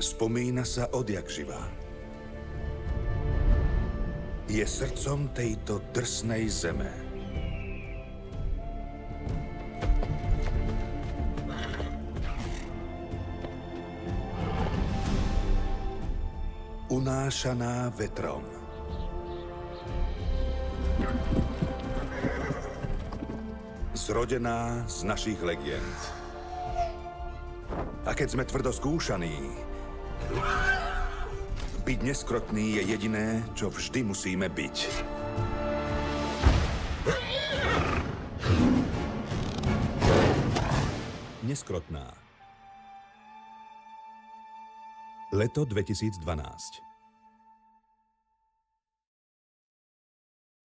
Spomína sa odjak živá. Je srdcom tejto drsnej zeme. Unášaná vetrom. Zrodená z našich legend. A keď sme tvrdo skúšaní, byť neskrotný je jediné, čo vždy musíme byť. Neskrotná. Leto 2012.